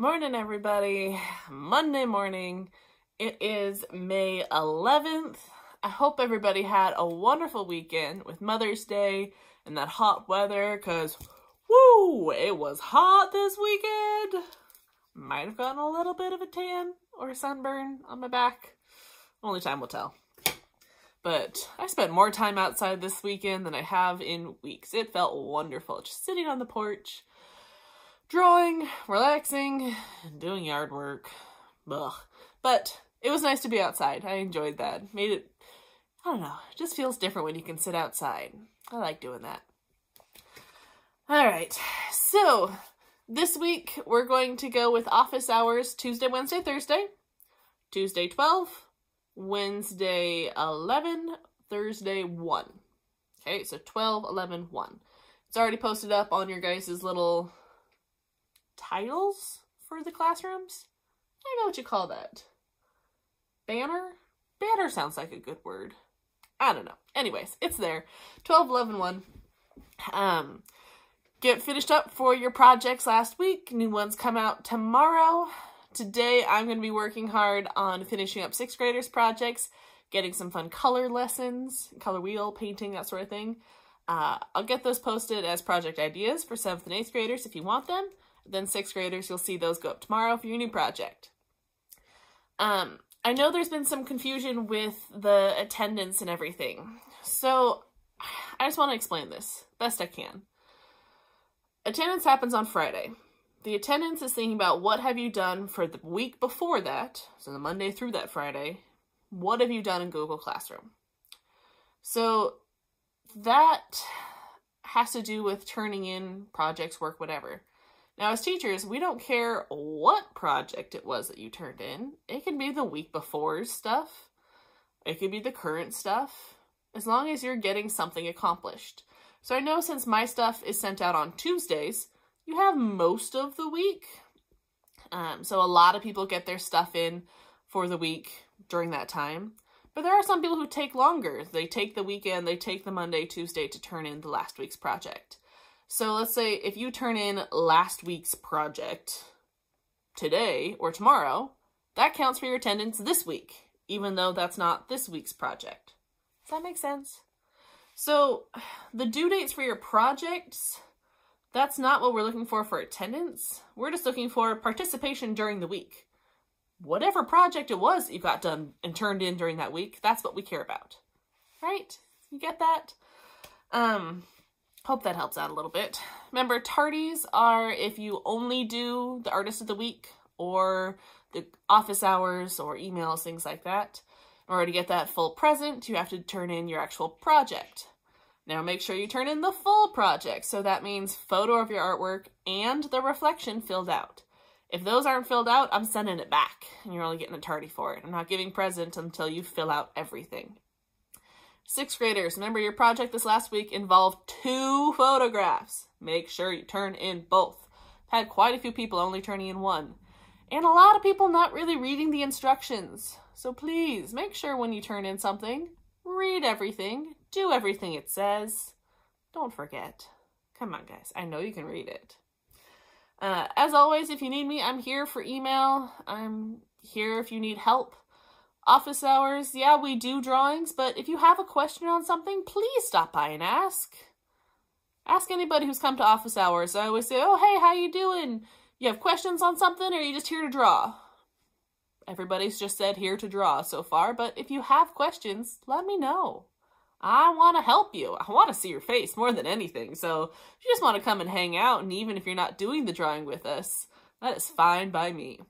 Morning, everybody. Monday morning. It is May 11th. I hope everybody had a wonderful weekend with Mother's Day and that hot weather because, woo, it was hot this weekend. Might have gotten a little bit of a tan or a sunburn on my back. Only time will tell. But I spent more time outside this weekend than I have in weeks. It felt wonderful just sitting on the porch drawing, relaxing, doing yard work. Ugh. But it was nice to be outside. I enjoyed that. Made it, I don't know, just feels different when you can sit outside. I like doing that. All right, so this week we're going to go with office hours Tuesday, Wednesday, Thursday, Tuesday 12, Wednesday 11, Thursday 1. Okay, so 12, 11, 1. It's already posted up on your guys' little titles for the classrooms. I don't know what you call that. Banner? Banner sounds like a good word. I don't know. Anyways, it's there. 12, 11, 1. Um, get finished up for your projects last week. New ones come out tomorrow. Today, I'm going to be working hard on finishing up sixth graders projects, getting some fun color lessons, color wheel, painting, that sort of thing. Uh, I'll get those posted as project ideas for 7th and 8th graders if you want them then sixth graders, you'll see those go up tomorrow for your new project. Um, I know there's been some confusion with the attendance and everything. So I just want to explain this best I can. Attendance happens on Friday. The attendance is thinking about what have you done for the week before that, so the Monday through that Friday, what have you done in Google Classroom? So that has to do with turning in projects, work, whatever. Now, as teachers, we don't care what project it was that you turned in. It can be the week before stuff. It could be the current stuff. As long as you're getting something accomplished. So I know since my stuff is sent out on Tuesdays, you have most of the week. Um, so a lot of people get their stuff in for the week during that time. But there are some people who take longer. They take the weekend, they take the Monday, Tuesday to turn in the last week's project. So let's say if you turn in last week's project today or tomorrow, that counts for your attendance this week, even though that's not this week's project. Does that make sense? So the due dates for your projects, that's not what we're looking for for attendance. We're just looking for participation during the week. Whatever project it was that you got done and turned in during that week, that's what we care about. Right? You get that? Um, Hope that helps out a little bit. Remember, tardies are if you only do the artist of the week or the office hours or emails, things like that. In order to get that full present, you have to turn in your actual project. Now make sure you turn in the full project. So that means photo of your artwork and the reflection filled out. If those aren't filled out, I'm sending it back and you're only getting a tardy for it. I'm not giving present until you fill out everything. Sixth graders, remember your project this last week involved two photographs. Make sure you turn in both. I've had quite a few people only turning in one. And a lot of people not really reading the instructions. So please, make sure when you turn in something, read everything, do everything it says. Don't forget. Come on, guys. I know you can read it. Uh, as always, if you need me, I'm here for email. I'm here if you need help office hours, yeah, we do drawings, but if you have a question on something, please stop by and ask. Ask anybody who's come to office hours. I always say, oh, hey, how you doing? You have questions on something or are you just here to draw? Everybody's just said here to draw so far, but if you have questions, let me know. I want to help you. I want to see your face more than anything. So if you just want to come and hang out, and even if you're not doing the drawing with us, that is fine by me.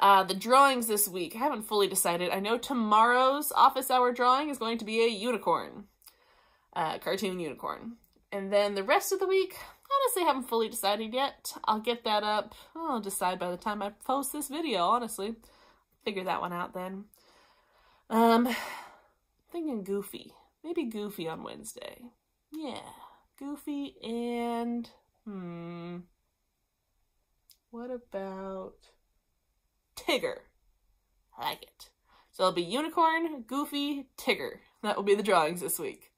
Uh, the drawings this week, I haven't fully decided. I know tomorrow's office hour drawing is going to be a unicorn, uh, cartoon unicorn. And then the rest of the week, honestly, haven't fully decided yet. I'll get that up. I'll decide by the time I post this video, honestly. Figure that one out then. Um, thinking Goofy. Maybe Goofy on Wednesday. Yeah, Goofy and, hmm, what about... Tigger. I like it. So it'll be Unicorn, Goofy, Tigger. That will be the drawings this week.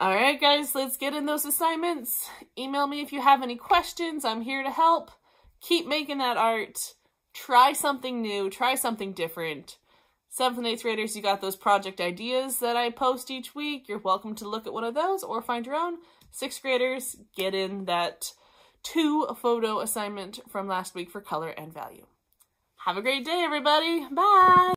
Alright guys, let's get in those assignments. Email me if you have any questions. I'm here to help. keep making that art. Try something new, try something different. Seventh and eighth graders, you got those project ideas that I post each week. You're welcome to look at one of those or find your own. Sixth graders, get in that two photo assignment from last week for color and value. Have a great day, everybody. Bye.